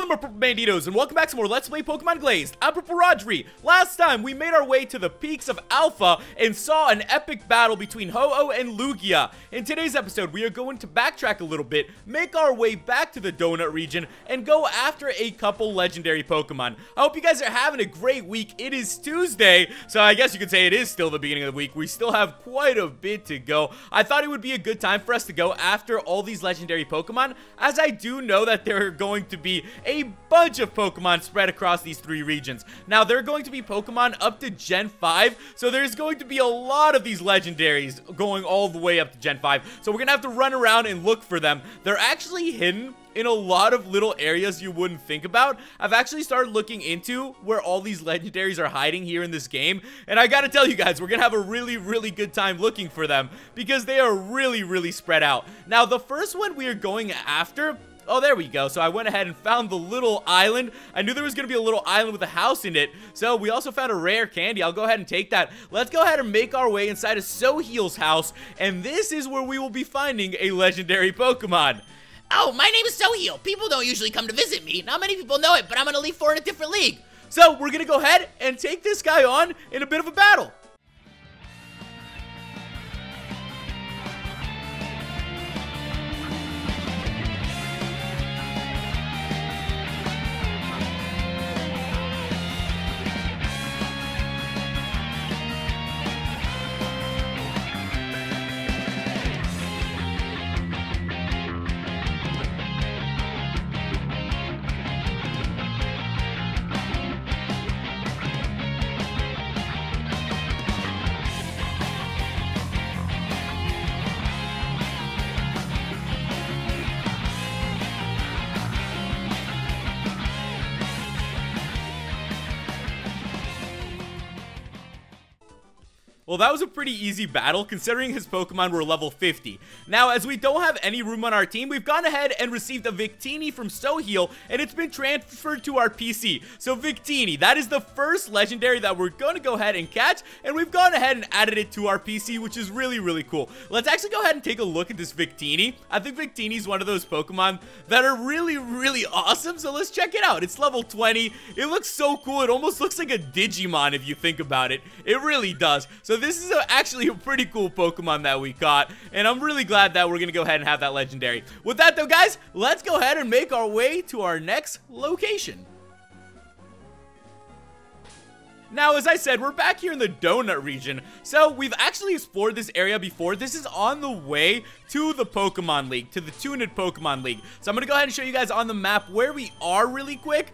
Hello there, Banditos, and welcome back to more Let's Play Pokemon Glazed. I'm Purple Rodri. Last time, we made our way to the peaks of Alpha and saw an epic battle between Ho-Oh and Lugia. In today's episode, we are going to backtrack a little bit, make our way back to the Tunod region, and go after a couple legendary Pokemon. I hope you guys are having a great week. It is Tuesday, so I guess you could say it is still the beginning of the week. We still have quite a bit to go. I thought it would be a good time for us to go after all these legendary Pokemon, as I do know that there are going to be a bunch of Pokemon spread across these three regions. Now, they're going to be Pokemon up to Gen 5, so there's going to be a lot of these legendaries going all the way up to Gen 5. So we're going to have to run around and look for them. They're actually hidden in a lot of little areas you wouldn't think about. I've actually started looking into where all these legendaries are hiding here in this game. And I gotta tell you guys, we're gonna have a really, really good time looking for them because they are really, really spread out. Now, the first one we are going after Oh, there we go. So I went ahead and found the little island. I knew there was going to be a little island with a house in it. So we also found a rare candy. I'll go ahead and take that. Let's go ahead and make our way inside of Soheel's house. And this is where we will be finding a legendary Pokemon. Oh, my name is Soheel. People don't usually come to visit me. Not many people know it, but I'm gonna leave for in a different league. So we're gonna go ahead and take this guy on in a bit of a battle. Well, that was a pretty easy battle considering his Pokemon were level 50. Now, as we don't have any room on our team, we've gone ahead and received a Victini from Soheel, and it's been transferred to our PC. So Victini, that is the first legendary that we're going to go ahead and catch, and we've gone ahead and added it to our PC, which is really, really cool. Let's actually go ahead and take a look at this Victini. I think Victini is one of those Pokemon that are really, really awesome, so let's check it out. It's level 20. It looks so cool. It almost looks like a Digimon if you think about it. It really does. So this is a, actually a pretty cool Pokemon that we caught, and I'm really glad that we're going to go ahead and have that legendary. With that, though, guys, let's go ahead and make our way to our next location. Now, as I said, we're back here in the Tunod region, so we've actually explored this area before. This is on the way to the Pokemon League, to the Tunod Pokemon League. So I'm going to go ahead and show you guys on the map where we are really quick,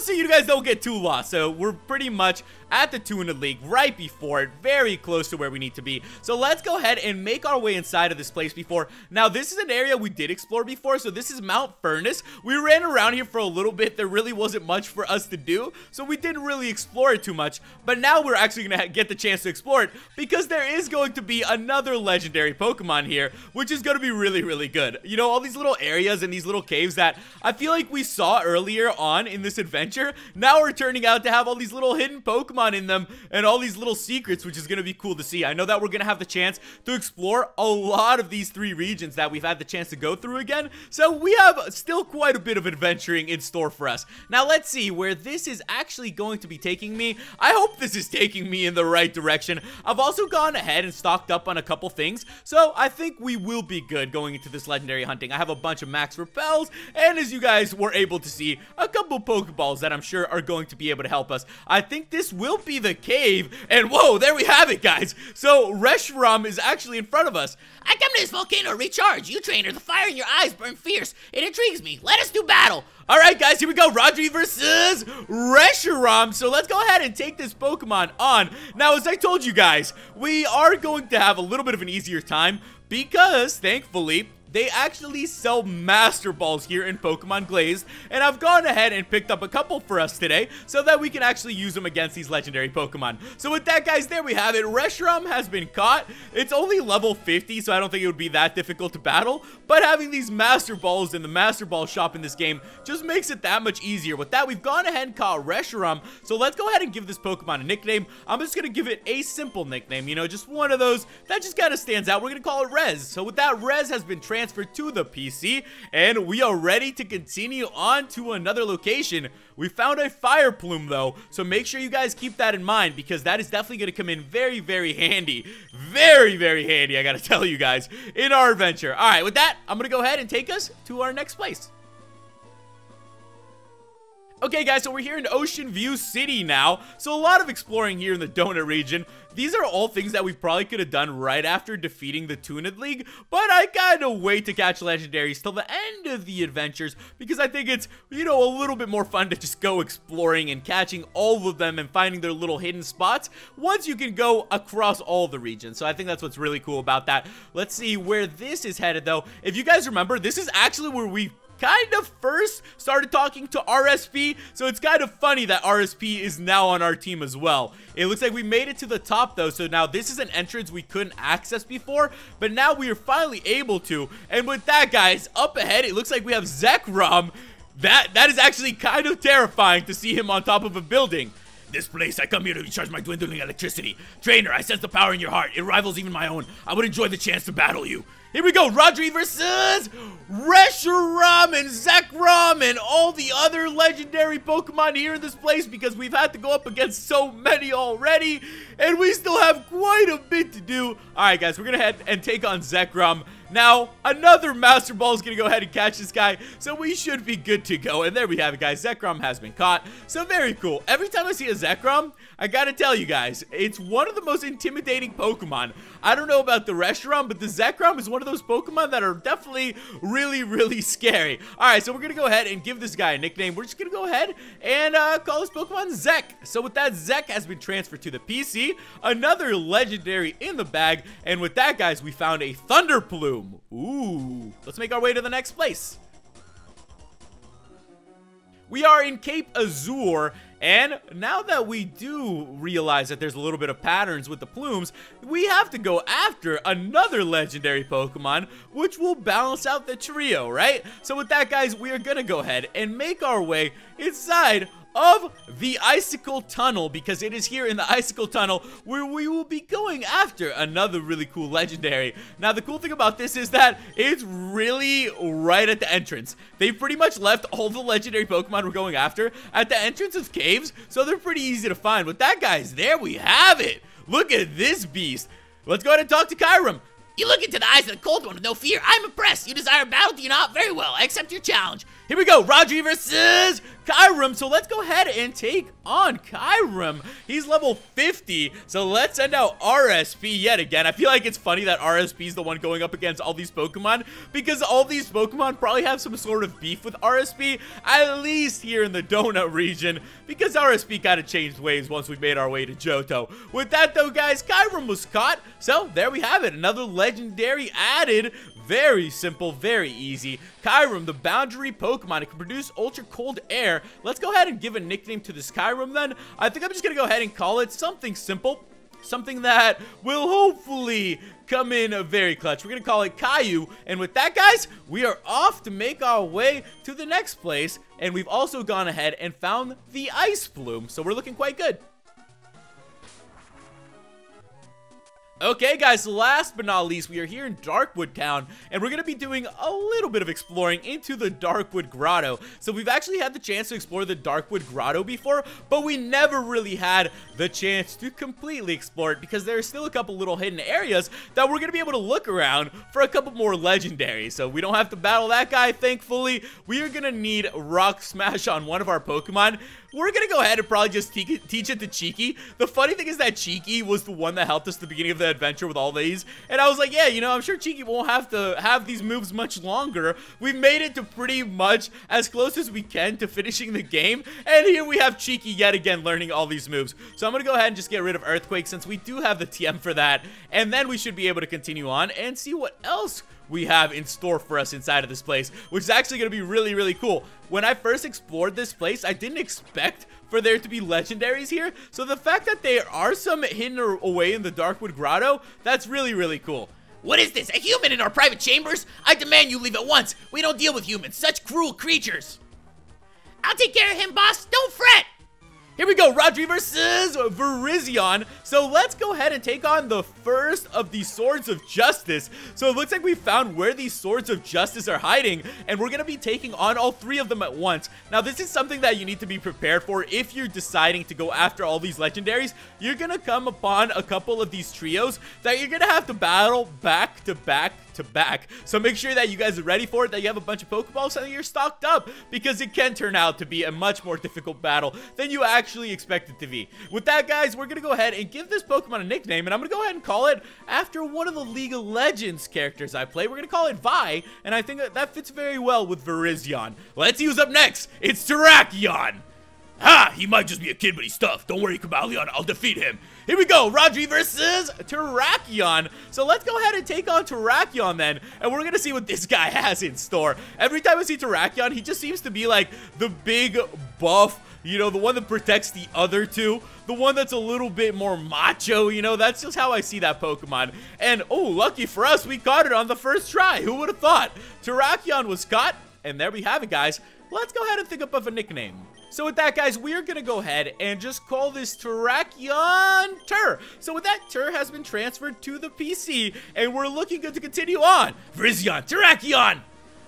so you guys don't get too lost. So we're pretty much at the Tunod League, right before it, very close to where we need to be. So let's go ahead and make our way inside of this place before. Now, this is an area we did explore before, so this is Mount Furnace. We ran around here for a little bit. There really wasn't much for us to do, so we didn't really explore it too much. But now we're actually going to get the chance to explore it because there is going to be another legendary Pokemon here, which is going to be really, really good. You know, all these little areas and these little caves that I feel like we saw earlier on in this adventure, now we're turning out to have all these little hidden Pokemon in them and all these little secrets, which is going to be cool to see. I know that we're going to have the chance to explore a lot of these three regions that we've had the chance to go through again, so we have still quite a bit of adventuring in store for us. Now, let's see where this is actually going to be taking me. I hope this is taking me in the right direction. I've also gone ahead and stocked up on a couple things, so I think we will be good going into this legendary hunting. I have a bunch of max repels, and as you guys were able to see, a couple Pokeballs that I'm sure are going to be able to help us. I think this will be the cave, and whoa, there we have it, guys. So Reshiram is actually in front of us. I come to this volcano to recharge. You, trainer, the fire in your eyes burn fierce. It intrigues me. Let us do battle. All right, guys, here we go. Rodri versus Reshiram. So let's go ahead and take this Pokemon on. Now, as I told you guys, we are going to have a little bit of an easier time because, thankfully, they actually sell Master Balls here in Pokemon Glazed, and I've gone ahead and picked up a couple for us today so that we can actually use them against these legendary Pokemon. So with that, guys, there we have it. Reshiram has been caught. It's only level 50, so I don't think it would be that difficult to battle, but having these Master Balls in the Master Ball shop in this game just makes it that much easier. With that, we've gone ahead and caught Reshiram, so let's go ahead and give this Pokemon a nickname. I'm just going to give it a simple nickname, you know, just one of those that just kind of stands out. We're going to call it Rez. So with that, Rez has been transferred transferred to the PC, and we are ready to continue on to another location. We found a fire plume though, so make sure you guys keep that in mind because that is definitely going to come in very, very handy. Very, very handy, I gotta tell you guys, in our adventure. Alright, with that, I'm gonna go ahead and take us to our next place. Okay guys, so we're here in Ocean View City now. So a lot of exploring here in the Tunod region. These are all things that we probably could have done right after defeating the Tunod League, but I kind of wait to catch legendaries till the end of the adventures because I think it's, you know, a little bit more fun to just go exploring and catching all of them and finding their little hidden spots once you can go across all the regions. So I think that's what's really cool about that. Let's see where this is headed though. If you guys remember, this is actually where we kind of first started talking to RSP, so it's kind of funny that RSP is now on our team as well. It looks like we made it to the top though, so now this is an entrance we couldn't access before, but now we are finally able to. And with that, guys, up ahead, it looks like we have Zekrom. That, that is actually kind of terrifying to see him on top of a building. This place, I come here to recharge my dwindling electricity. Trainer, I sense the power in your heart. It rivals even my own. I would enjoy the chance to battle you. Here we go, Rodri versus Reshiram and Zekrom and all the other legendary Pokemon here in this place because we've had to go up against so many already and we still have quite a bit to do. Alright guys, we're gonna head and take on Zekrom. Now, another Master Ball is going to go ahead and catch this guy, so we should be good to go. And there we have it, guys. Zekrom has been caught, so very cool. Every time I see a Zekrom, I got to tell you guys, it's one of the most intimidating Pokemon. I don't know about the Reshiram, but the Zekrom is one of those Pokemon that are definitely really, really scary. All right, so we're going to go ahead and give this guy a nickname. We're just going to go ahead and uh, call this Pokemon Zek. So with that, Zek has been transferred to the PC, another legendary in the bag, and with that, guys, we found a Thunder Plume. Ooh. Let's make our way to the next place. We are in Cape Azure, and now that we do realize that there's a little bit of patterns with the plumes, we have to go after another legendary Pokemon, which will balance out the trio, right? So with that, guys, we are gonna go ahead and make our way inside of the Icicle Tunnel because it is here in the Icicle Tunnel where we will be going after another really cool legendary. Now, the cool thing about this is that it's really right at the entrance. They pretty much left all the legendary Pokemon we're going after at the entrance of caves, so they're pretty easy to find. With that, guys, there we have it. Look at this beast. Let's go ahead and talk to Kyurem. You look into the eyes of the cold one with no fear. I'm impressed. You desire battle, do you not? Very well. I accept your challenge. Here we go. Rodri versus Kyurem. So let's go ahead and take on Kyurem. He's level 50. So let's send out RSP yet again. I feel like it's funny that RSP is the one going up against all these Pokemon because all these Pokemon probably have some sort of beef with RSP, at least here in the Tunod region, because RSP kind of changed ways once we made our way to Johto. With that though, guys, Kyurem was caught. So there we have it. Another legendary added very simple, very easy. Kyurem, the boundary Pokemon. It can produce ultra cold air. Let's go ahead and give a nickname to this Kyurem then. I think I'm just going to go ahead and call it something simple. Something that will hopefully come in a very clutch. We're going to call it Caillou. And with that, guys, we are off to make our way to the next place. And we've also gone ahead and found the Ice Plume. So we're looking quite good. Okay, guys, last but not least, we are here in Darkwood Town, and we're going to be doing a little bit of exploring into the Darkwood Grotto. So we've actually had the chance to explore the Darkwood Grotto before, but we never really had the chance to completely explore it because there are still a couple little hidden areas that we're going to be able to look around for a couple more legendaries. So we don't have to battle that guy, thankfully. We are going to need Rock Smash on one of our Pokemon, we're gonna go ahead and probably just teach it, teach it to Cheeky. The funny thing is that Cheeky was the one that helped us at the beginning of the adventure with all these. And I was like, yeah, you know, I'm sure Cheeky won't have to have these moves much longer. We've made it to pretty much as close as we can to finishing the game. And here we have Cheeky yet again learning all these moves. So I'm gonna go ahead and just get rid of Earthquake since we do have the TM for that. And then we should be able to continue on and see what else we have in store for us inside of this place, which is actually going to be really, really cool. When I first explored this place, I didn't expect for there to be legendaries here, so the fact that there are some hidden away in the Darkwood Grotto, that's really, really cool. What is this, a human in our private chambers? I demand you leave at once. We don't deal with humans, such cruel creatures. I'll take care of him, boss. Don't fret. Here we go, Rodri versus Virizion. So let's go ahead and take on the first of the Swords of Justice. So it looks like we found where these Swords of Justice are hiding, and we're going to be taking on all three of them at once. Now, this is something that you need to be prepared for if you're deciding to go after all these legendaries. You're going to come upon a couple of these trios that you're going to have to battle back to back to back. So make sure that you guys are ready for it, that you have a bunch of Pokeballs and that you're stocked up because it can turn out to be a much more difficult battle than you actually expect it to be. With that, guys, we're going to go ahead and give this Pokemon a nickname, and I'm going to go ahead and call it after one of the League of Legends characters I play. We're going to call it Vi, and I think that, that fits very well with Virizion. Let's use up next. It's Terrakion. Ha! He might just be a kid, but he's tough. Don't worry, Cobalion. I'll defeat him. Here we go, Rodri versus Terrakion. So let's go ahead and take on Terrakion then, and we're gonna see what this guy has in store. Every time I see Terrakion, he just seems to be like the big buff, you know, the one that protects the other two, the one that's a little bit more macho, you know, that's just how I see that Pokemon. And, oh, lucky for us, we caught it on the first try. Who would have thought? Terrakion was caught, and there we have it, guys. Let's go ahead and think up of a nickname. So with that, guys, we are going to go ahead and just call this Terrakion Tur. So with that, Tur has been transferred to the PC, and we're looking good to continue on. Virizion, Terrakion!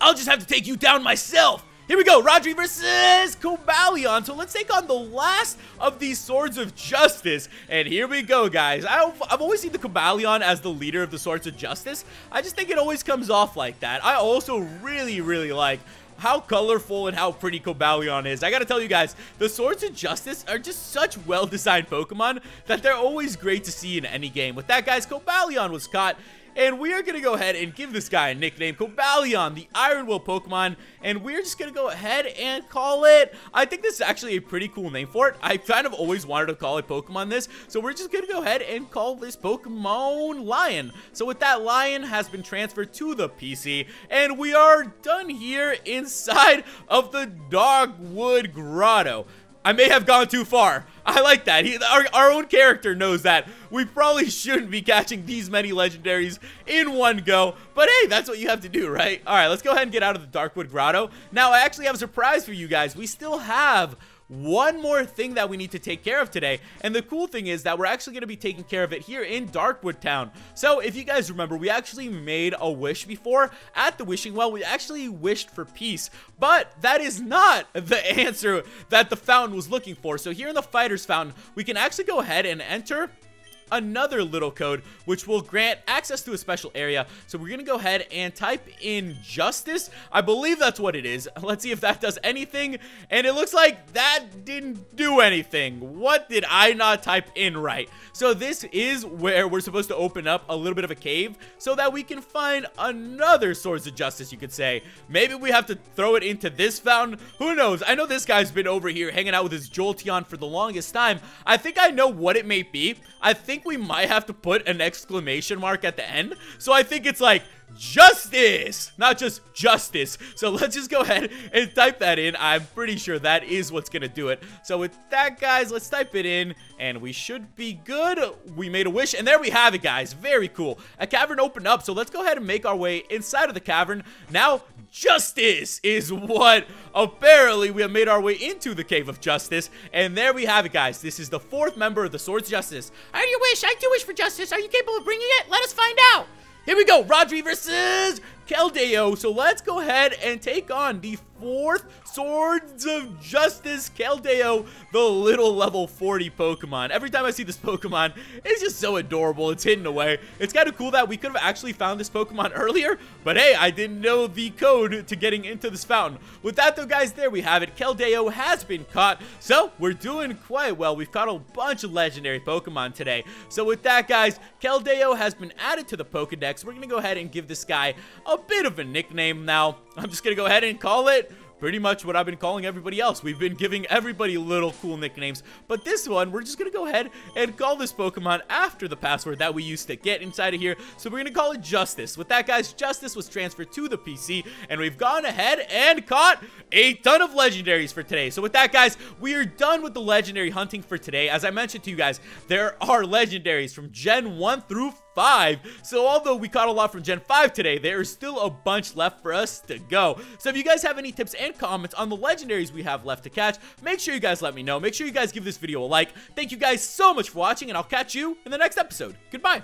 I'll just have to take you down myself! Here we go, Rodri versus Cobalion. So let's take on the last of these Swords of Justice. And here we go, guys. I've, I've, always seen the Cobalion as the leader of the Swords of Justice. I just think it always comes off like that. I also really, really like how colorful and how pretty Cobalion is. I gotta tell you guys, the Swords of Justice are just such well-designed Pokemon that they're always great to see in any game. With that, guys, Cobalion was caught and we are going to go ahead and give this guy a nickname, Cobalion, the Iron Will Pokemon. And we're just going to go ahead and call it... I think this is actually a pretty cool name for it. I kind of always wanted to call a Pokemon this. So we're just going to go ahead and call this Pokemon Lion. So with that, Lion has been transferred to the PC. And we are done here inside of the Darkwood Grotto. I may have gone too far. I like that. He, our, our own character knows that. We probably shouldn't be catching these many legendaries in one go. But hey, that's what you have to do, right? All right, let's go ahead and get out of the Darkwood Grotto. Now, I actually have a surprise for you guys. We still have one more thing that we need to take care of today. And the cool thing is that we're actually going to be taking care of it here in Darkwood Town. So if you guys remember, we actually made a wish before at the wishing well. We actually wished for peace, but that is not the answer that the fountain was looking for. So here in the Fighter's Fountain, we can actually go ahead and enter another little code which will grant access to a special area. So we're going to go ahead and type in justice. I believe that's what it is. Let's see if that does anything. And it looks like that didn't do anything. What did I not type in right? So this is where we're supposed to open up a little bit of a cave so that we can find another source of justice, you could say. Maybe we have to throw it into this fountain. Who knows? I know this guy's been over here hanging out with his Jolteon for the longest time. I think I know what it may be. I think we might have to put an exclamation mark at the end. So I think it's like, justice, not just justice. So let's just go ahead and type that in. I'm pretty sure that is what's going to do it. So with that, guys, let's type it in and we should be good. We made a wish and there we have it, guys. Very cool. A cavern opened up. So let's go ahead and make our way inside of the cavern. Now, justice is what apparently we have made our way into the cave of justice and there we have it guys this is the fourth member of the swords justice I do wish I do wish for justice are you capable of bringing it let us find out here we go, Rodri versus Keldeo. So let's go ahead and take on the fourth Swords of Justice Keldeo, the little level 40 Pokemon. Every time I see this Pokemon, it's just so adorable. It's hidden away. It's kind of cool that we could have actually found this Pokemon earlier, but hey, I didn't know the code to getting into this fountain. With that though, guys, there we have it. Keldeo has been caught, so we're doing quite well. We've caught a bunch of legendary Pokemon today. So with that, guys, Keldeo has been added to the Pokedex. We're going to go ahead and give this guy a bit of a nickname now. I'm just going to go ahead and call it pretty much what I've been calling everybody else. We've been giving everybody little cool nicknames, but this one, we're just going to go ahead and call this Pokemon after the password that we used to get inside of here, so we're going to call it Justice. With that, guys, Justice was transferred to the PC, and we've gone ahead and caught a ton of legendaries for today. So with that, guys, we are done with the legendary hunting for today. As I mentioned to you guys, there are legendaries from Gen 1 through 5. So although we caught a lot from Gen 5 today, there is still a bunch left for us to go. So if you guys have any tips and comments on the legendaries we have left to catch, make sure you guys let me know. Make sure you guys give this video a like. Thank you guys so much for watching, and I'll catch you in the next episode. Goodbye.